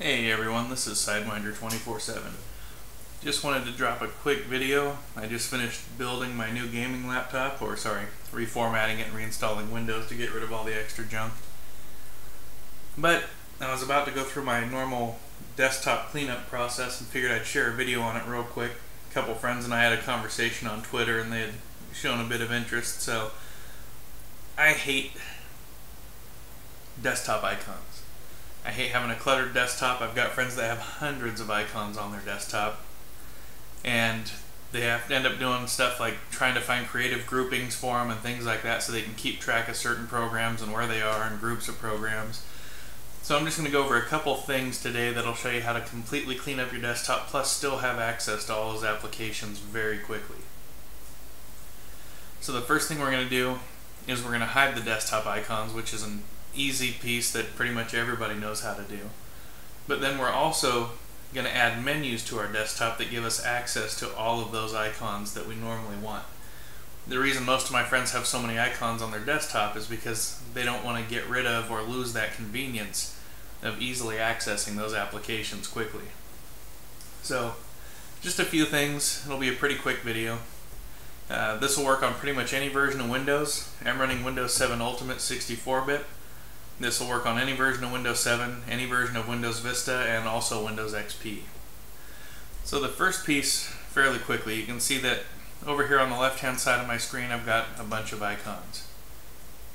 Hey everyone, this is Sidewinder 24-7. Just wanted to drop a quick video. I just finished building my new gaming laptop, or sorry, reformatting it and reinstalling Windows to get rid of all the extra junk. But I was about to go through my normal desktop cleanup process and figured I'd share a video on it real quick. A couple friends and I had a conversation on Twitter and they had shown a bit of interest, so I hate desktop icons. I hate having a cluttered desktop. I've got friends that have hundreds of icons on their desktop. And they have to end up doing stuff like trying to find creative groupings for them and things like that so they can keep track of certain programs and where they are in groups of programs. So I'm just going to go over a couple things today that'll show you how to completely clean up your desktop plus still have access to all those applications very quickly. So the first thing we're going to do is we're going to hide the desktop icons, which is an easy piece that pretty much everybody knows how to do. But then we're also going to add menus to our desktop that give us access to all of those icons that we normally want. The reason most of my friends have so many icons on their desktop is because they don't want to get rid of or lose that convenience of easily accessing those applications quickly. So, just a few things. It'll be a pretty quick video. Uh, this will work on pretty much any version of Windows. I'm running Windows 7 Ultimate 64-bit. This will work on any version of Windows 7, any version of Windows Vista, and also Windows XP. So the first piece, fairly quickly, you can see that over here on the left-hand side of my screen I've got a bunch of icons.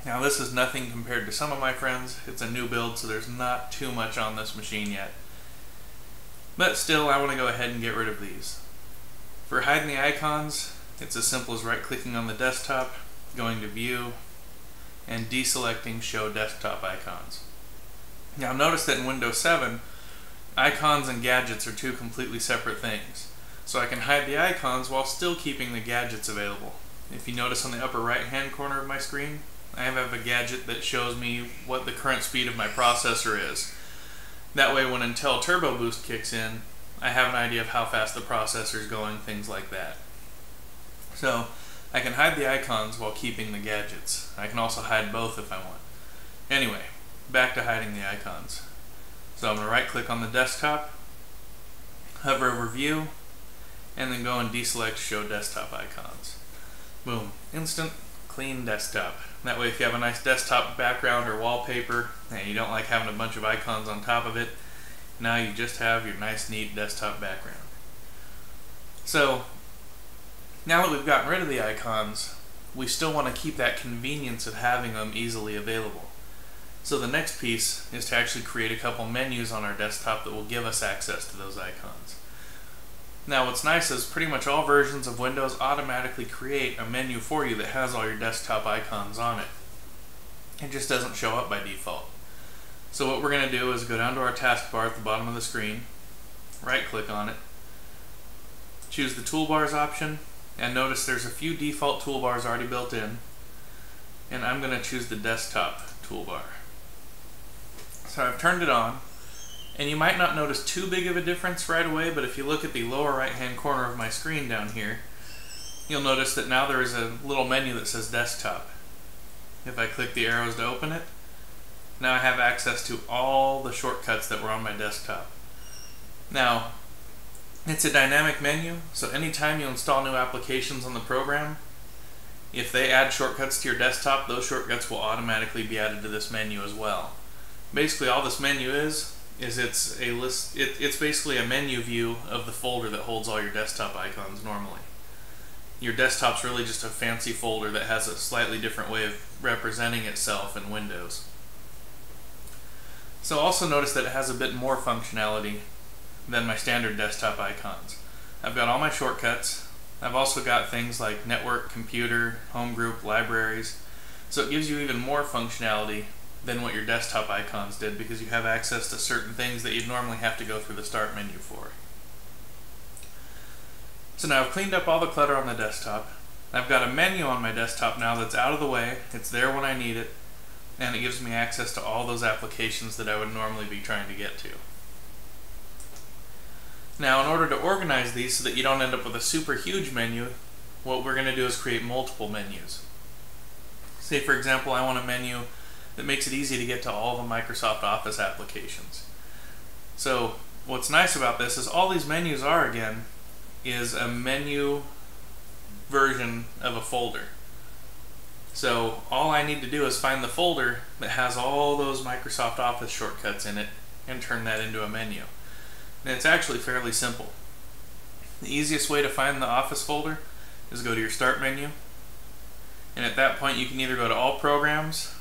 Now this is nothing compared to some of my friends. It's a new build, so there's not too much on this machine yet. But still, I want to go ahead and get rid of these. For hiding the icons, it's as simple as right-clicking on the desktop, going to View, and deselecting Show Desktop Icons. Now notice that in Windows 7, icons and gadgets are two completely separate things. So I can hide the icons while still keeping the gadgets available. If you notice on the upper right hand corner of my screen, I have a gadget that shows me what the current speed of my processor is. That way when Intel Turbo Boost kicks in, I have an idea of how fast the processor is going, things like that. So I can hide the icons while keeping the gadgets. I can also hide both if I want. Anyway, back to hiding the icons. So I'm going to right click on the desktop, hover over view, and then go and deselect show desktop icons. Boom, instant clean desktop. That way if you have a nice desktop background or wallpaper and you don't like having a bunch of icons on top of it, now you just have your nice neat desktop background. So now that we've gotten rid of the icons, we still want to keep that convenience of having them easily available. So the next piece is to actually create a couple menus on our desktop that will give us access to those icons. Now what's nice is pretty much all versions of Windows automatically create a menu for you that has all your desktop icons on it. It just doesn't show up by default. So what we're going to do is go down to our taskbar at the bottom of the screen, right click on it, choose the toolbars option, and notice there's a few default toolbars already built in. And I'm going to choose the desktop toolbar. So I've turned it on. And you might not notice too big of a difference right away, but if you look at the lower right hand corner of my screen down here, you'll notice that now there is a little menu that says desktop. If I click the arrows to open it, now I have access to all the shortcuts that were on my desktop. Now, it's a dynamic menu, so anytime you install new applications on the program, if they add shortcuts to your desktop, those shortcuts will automatically be added to this menu as well. Basically all this menu is, is it's a list, it, it's basically a menu view of the folder that holds all your desktop icons normally. Your desktop's really just a fancy folder that has a slightly different way of representing itself in Windows. So also notice that it has a bit more functionality than my standard desktop icons. I've got all my shortcuts. I've also got things like network, computer, home group, libraries. So it gives you even more functionality than what your desktop icons did because you have access to certain things that you'd normally have to go through the start menu for. So now I've cleaned up all the clutter on the desktop. I've got a menu on my desktop now that's out of the way. It's there when I need it. And it gives me access to all those applications that I would normally be trying to get to. Now in order to organize these so that you don't end up with a super huge menu, what we're going to do is create multiple menus. Say for example I want a menu that makes it easy to get to all the Microsoft Office applications. So what's nice about this is all these menus are again is a menu version of a folder. So all I need to do is find the folder that has all those Microsoft Office shortcuts in it and turn that into a menu. And it's actually fairly simple. The easiest way to find the Office folder is go to your Start menu and at that point you can either go to All Programs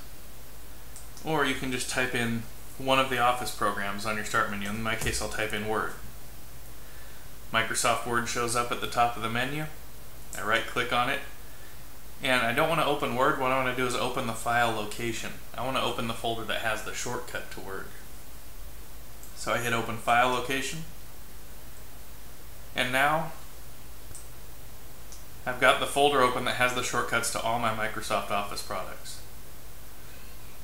or you can just type in one of the Office programs on your Start menu. In my case I'll type in Word. Microsoft Word shows up at the top of the menu. I right click on it and I don't want to open Word, what I want to do is open the file location. I want to open the folder that has the shortcut to Word. So I hit open file location and now I've got the folder open that has the shortcuts to all my Microsoft Office products.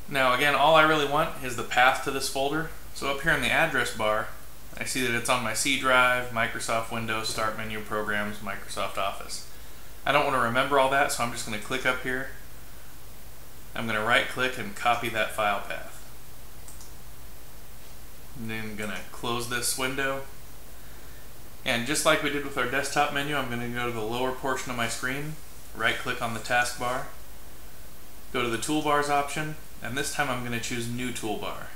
Now again, all I really want is the path to this folder. So up here in the address bar, I see that it's on my C drive, Microsoft Windows, Start Menu, Programs, Microsoft Office. I don't want to remember all that, so I'm just going to click up here. I'm going to right click and copy that file path. Then I'm going to close this window. And just like we did with our desktop menu, I'm going to go to the lower portion of my screen, right click on the taskbar, go to the toolbars option, and this time I'm going to choose new toolbar.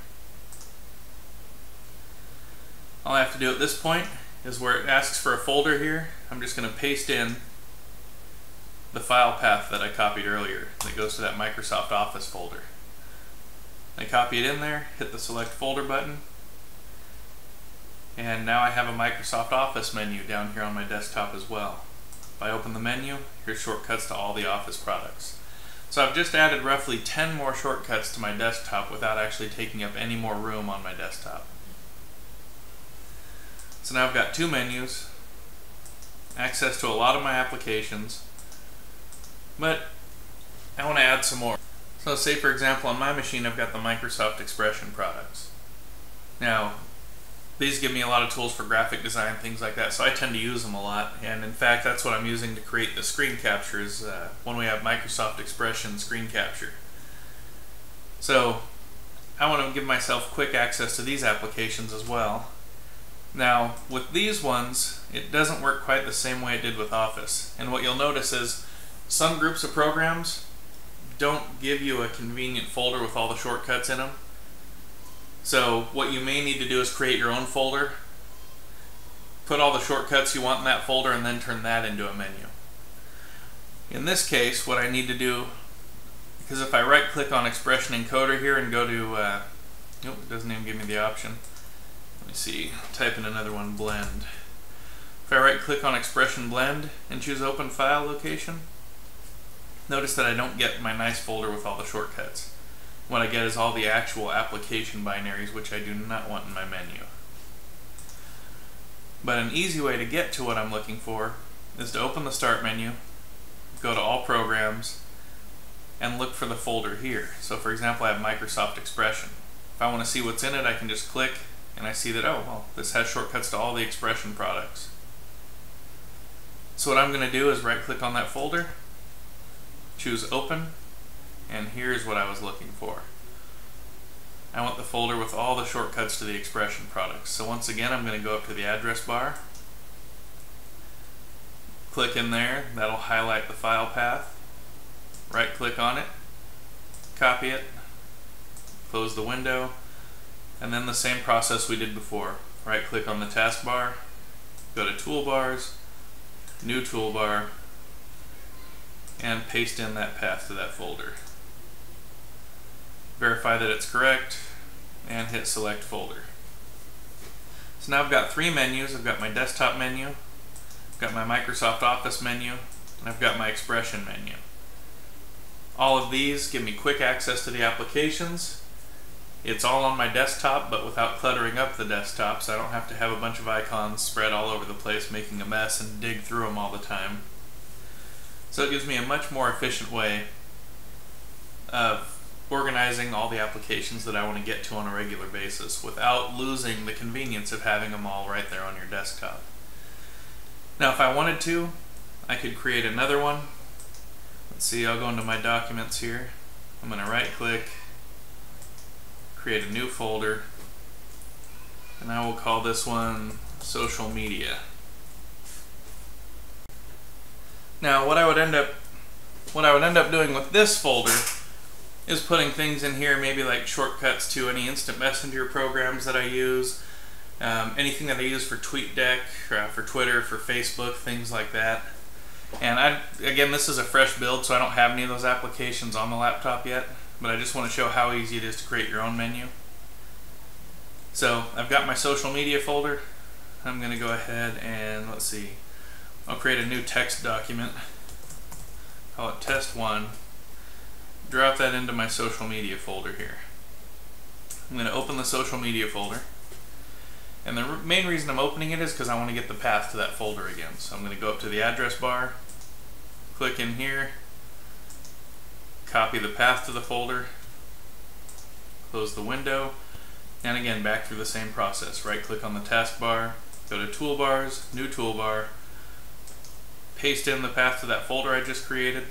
All I have to do at this point is where it asks for a folder here, I'm just going to paste in the file path that I copied earlier that goes to that Microsoft Office folder. I copy it in there, hit the select folder button, and now I have a Microsoft Office menu down here on my desktop as well. If I open the menu, here's shortcuts to all the Office products. So I've just added roughly 10 more shortcuts to my desktop without actually taking up any more room on my desktop. So now I've got two menus, access to a lot of my applications, but I want to add some more. So say for example on my machine I've got the Microsoft Expression products. Now these give me a lot of tools for graphic design, things like that, so I tend to use them a lot. And in fact, that's what I'm using to create the screen captures uh, when we have Microsoft Expression screen capture. So I want to give myself quick access to these applications as well. Now, with these ones, it doesn't work quite the same way it did with Office. And what you'll notice is some groups of programs don't give you a convenient folder with all the shortcuts in them. So what you may need to do is create your own folder, put all the shortcuts you want in that folder, and then turn that into a menu. In this case, what I need to do, because if I right click on Expression Encoder here and go to, uh, nope, it doesn't even give me the option. Let me see, type in another one, Blend. If I right click on Expression Blend and choose Open File Location, Notice that I don't get my nice folder with all the shortcuts. What I get is all the actual application binaries, which I do not want in my menu. But an easy way to get to what I'm looking for is to open the Start menu, go to All Programs, and look for the folder here. So for example, I have Microsoft Expression. If I want to see what's in it, I can just click, and I see that, oh, well, this has shortcuts to all the Expression products. So what I'm going to do is right-click on that folder, choose open, and here's what I was looking for. I want the folder with all the shortcuts to the expression products. So once again, I'm going to go up to the address bar, click in there, that'll highlight the file path, right click on it, copy it, close the window, and then the same process we did before. Right click on the taskbar, go to toolbars, new toolbar, and paste in that path to that folder. Verify that it's correct and hit select folder. So now I've got three menus. I've got my desktop menu, I've got my Microsoft Office menu, and I've got my Expression menu. All of these give me quick access to the applications. It's all on my desktop, but without cluttering up the desktop, so I don't have to have a bunch of icons spread all over the place making a mess and dig through them all the time. So it gives me a much more efficient way of organizing all the applications that I want to get to on a regular basis without losing the convenience of having them all right there on your desktop. Now if I wanted to, I could create another one. Let's see, I'll go into my documents here. I'm going to right click, create a new folder, and I will call this one social media. Now what I would end up what I would end up doing with this folder is putting things in here, maybe like shortcuts to any instant messenger programs that I use, um, anything that I use for TweetDeck, uh, for Twitter, for Facebook, things like that. And I, again, this is a fresh build, so I don't have any of those applications on the laptop yet, but I just want to show how easy it is to create your own menu. So I've got my social media folder. I'm going to go ahead and let's see. I'll create a new text document. Call it test one. Drop that into my social media folder here. I'm going to open the social media folder. And the main reason I'm opening it is because I want to get the path to that folder again. So I'm going to go up to the address bar, click in here, copy the path to the folder, close the window, and again, back through the same process. Right click on the taskbar, go to toolbars, new toolbar, paste in the path to that folder I just created,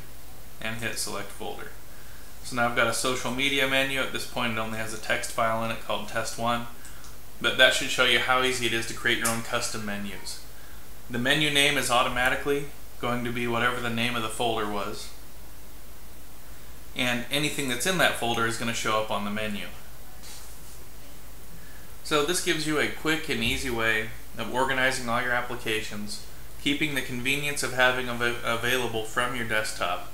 and hit select folder. So now I've got a social media menu. At this point it only has a text file in it called test1, but that should show you how easy it is to create your own custom menus. The menu name is automatically going to be whatever the name of the folder was, and anything that's in that folder is going to show up on the menu. So this gives you a quick and easy way of organizing all your applications, keeping the convenience of having av available from your desktop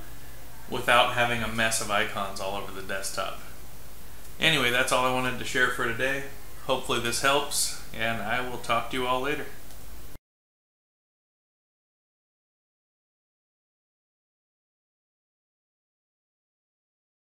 without having a mess of icons all over the desktop. Anyway, that's all I wanted to share for today. Hopefully this helps, and I will talk to you all later.